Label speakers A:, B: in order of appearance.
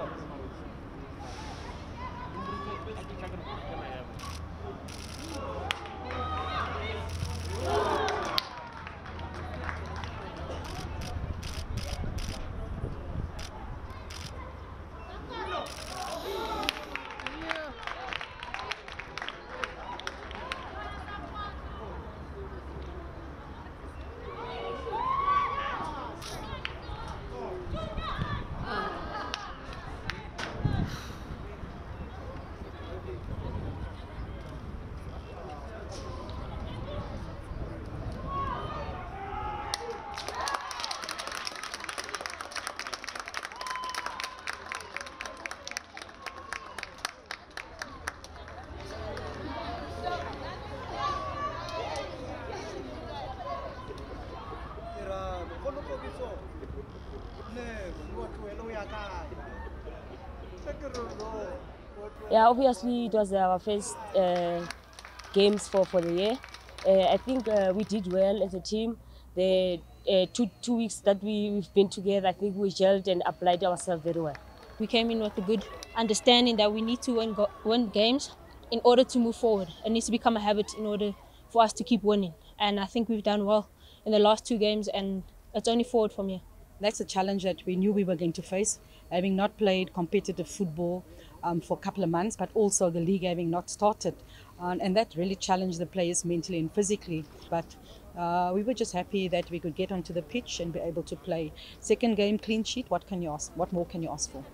A: Thank you. Yeah, obviously it was our first uh, games for, for the year. Uh, I think uh, we did well as a team. The uh, two, two weeks that we, we've been together, I think we gelled and applied ourselves very well.
B: We came in with a good understanding that we need to win, win games in order to move forward. It needs to become a habit in order for us to keep winning. And I think we've done well in the last two games and it's only forward from here.
C: That's a challenge that we knew we were going to face, having not played competitive football um, for a couple of months, but also the league having not started. Um, and that really challenged the players mentally and physically. But uh, we were just happy that we could get onto the pitch and be able to play. Second game, clean sheet. What can you ask? What more can you ask for?